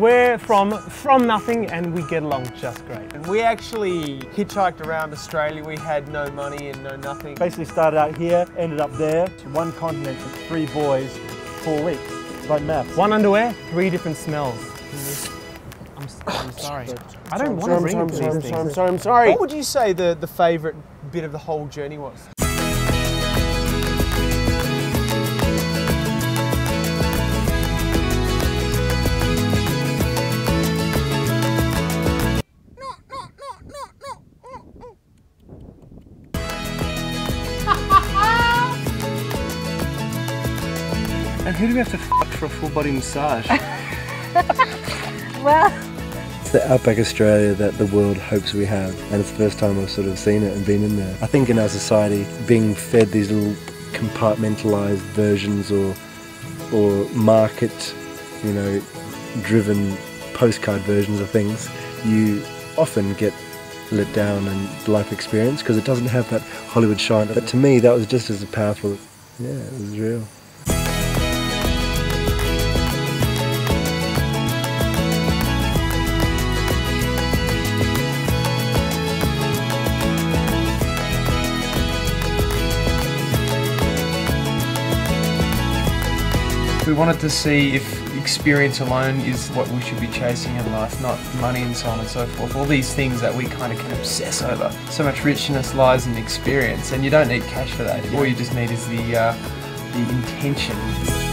We're from from nothing and we get along just great. And we actually hitchhiked around Australia. We had no money and no nothing. Basically started out here, ended up there. One continent for three boys, four weeks. Like maths. One underwear, three different smells. I'm, I'm oh, sorry. I don't want to bring these I'm things. sorry, I'm sorry, I'm sorry. What would you say the, the favourite bit of the whole journey was? And who do we have to fuck for a full body massage? Well, It's the Outback Australia that the world hopes we have, and it's the first time I've sort of seen it and been in there. I think in our society, being fed these little compartmentalized versions or or market, you know, driven postcard versions of things, you often get let down in life experience because it doesn't have that Hollywood shine. But to me, that was just as powerful. Yeah, it was real. We wanted to see if experience alone is what we should be chasing in life, not money and so on and so forth. All these things that we kind of can obsess over. So much richness lies in experience, and you don't need cash for that. All you just need is the uh, the intention.